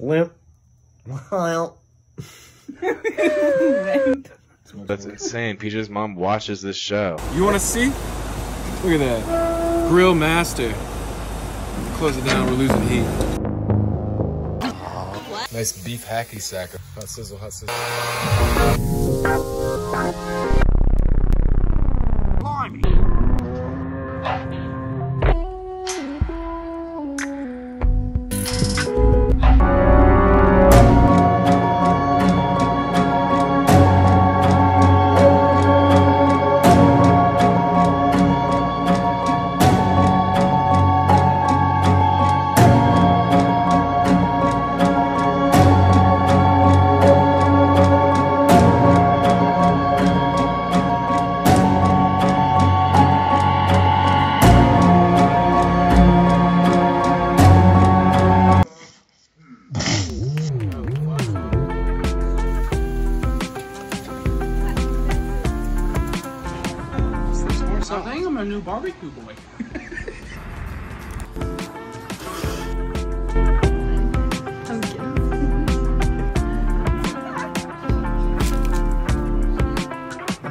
Limp. Well. That's insane. PJ's mom watches this show. You want to see? Look at that. Grill master. Close it down, we're losing heat. Nice beef hacky sack. Hot sizzle, hot sizzle. I'm a new barbecue boy.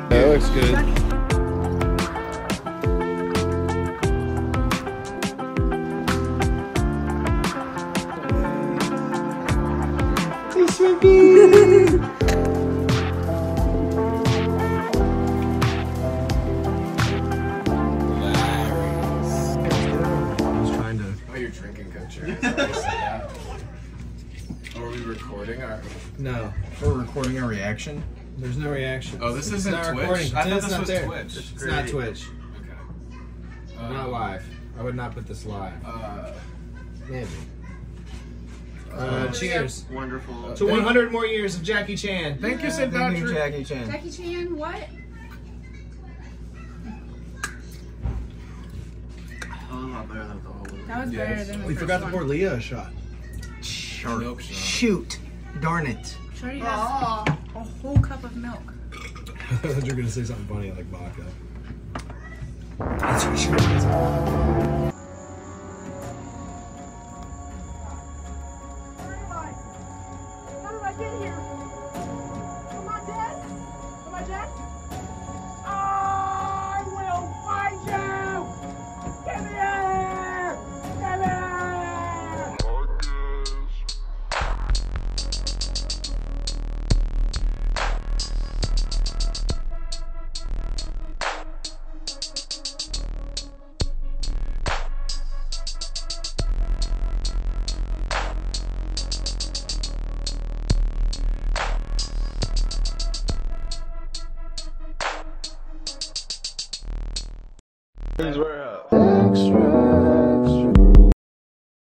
That looks good. I Are we recording our? No. We're recording a reaction. There's no reaction. Oh, this It's isn't not Twitch? recording. I thought It's this not was there. Twitch. It's not Twitch. Okay. not live. I would not put this live. Uh, Maybe. Uh, cheers. Wonderful. To 100 more years of Jackie Chan. thank you, St. Thank you, Patrick. Jackie Chan. Jackie Chan, what? Oh, a lot better than the whole movie. That was better Yes. than the We first forgot to one. pour Leah a shot. Milk shot. Shoot. Darn it. Shorty has a whole cup of milk. I thought you were going to say something funny like vodka. That's what she was. Warehouse.